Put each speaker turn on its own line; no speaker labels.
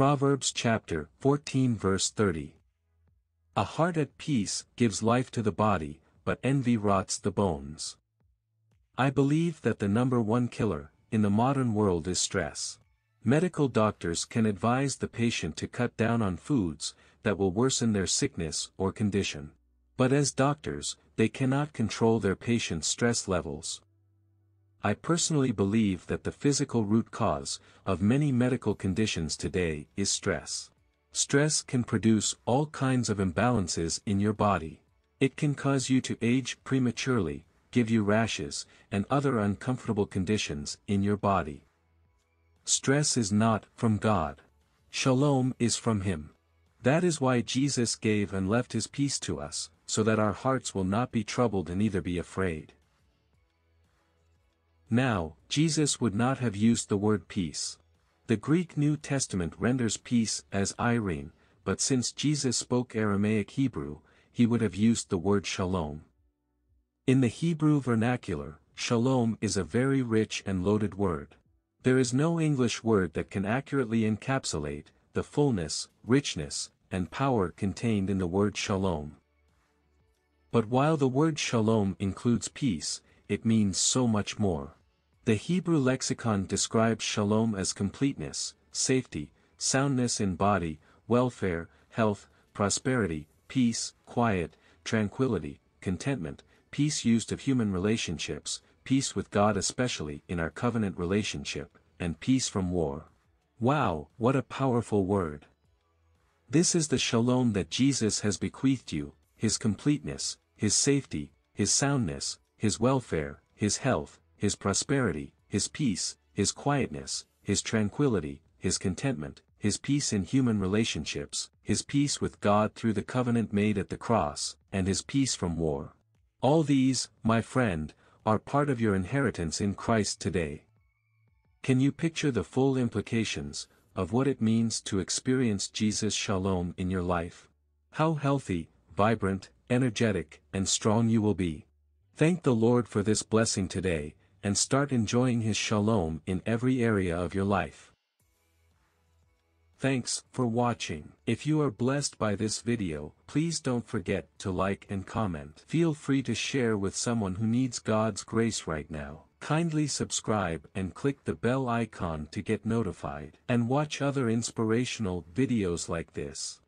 Proverbs chapter 14 verse 30. A heart at peace gives life to the body, but envy rots the bones. I believe that the number one killer, in the modern world is stress. Medical doctors can advise the patient to cut down on foods that will worsen their sickness or condition. But as doctors, they cannot control their patient's stress levels. I personally believe that the physical root cause of many medical conditions today is stress. Stress can produce all kinds of imbalances in your body. It can cause you to age prematurely, give you rashes, and other uncomfortable conditions in your body. Stress is not from God. Shalom is from Him. That is why Jesus gave and left His peace to us, so that our hearts will not be troubled and neither be afraid. Now, Jesus would not have used the word peace. The Greek New Testament renders peace as eirene, but since Jesus spoke Aramaic Hebrew, he would have used the word shalom. In the Hebrew vernacular, shalom is a very rich and loaded word. There is no English word that can accurately encapsulate the fullness, richness, and power contained in the word shalom. But while the word shalom includes peace, it means so much more. The Hebrew lexicon describes shalom as completeness, safety, soundness in body, welfare, health, prosperity, peace, quiet, tranquility, contentment, peace used of human relationships, peace with God especially in our covenant relationship, and peace from war. Wow, what a powerful word. This is the shalom that Jesus has bequeathed you, his completeness, his safety, his soundness, his welfare, his health, his prosperity, his peace, his quietness, his tranquility, his contentment, his peace in human relationships, his peace with God through the covenant made at the cross, and his peace from war. All these, my friend, are part of your inheritance in Christ today. Can you picture the full implications of what it means to experience Jesus' shalom in your life? How healthy, vibrant, energetic, and strong you will be. Thank the Lord for this blessing today, and start enjoying His shalom in every area of your life. Thanks for watching. If you are blessed by this video, please don't forget to like and comment. Feel free to share with someone who needs God's grace right now. Kindly subscribe and click the bell icon to get notified and watch other inspirational videos like this.